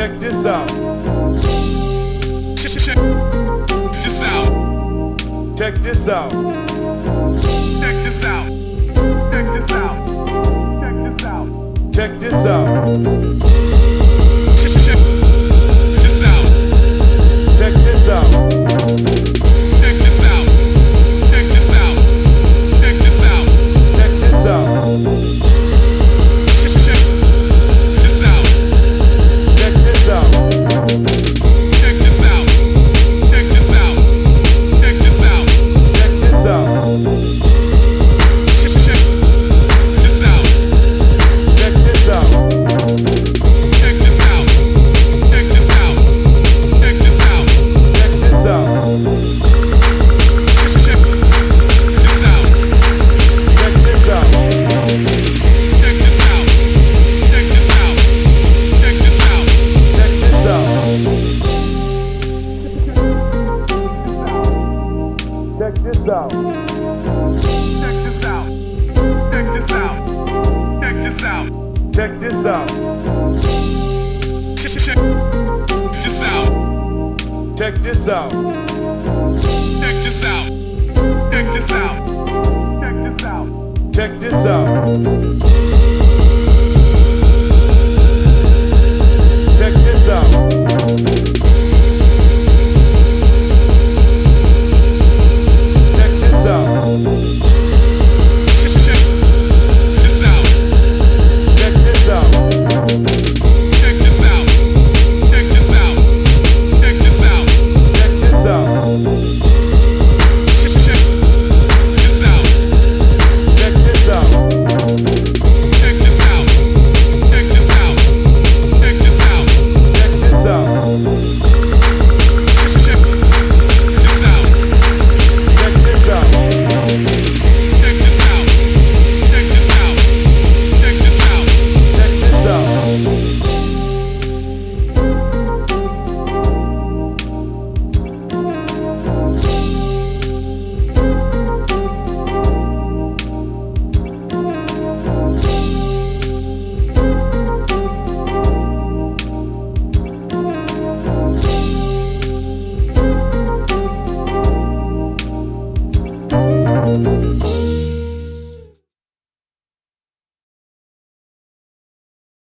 Check this out. Check this out. Check this out. Check this out. Check this out. Check this out. Check this out. Check this out. Check this out. Check this out. Check this out. Check this out. Check this out. Check this out. Check this out. Check this out. Check this out. Check this out.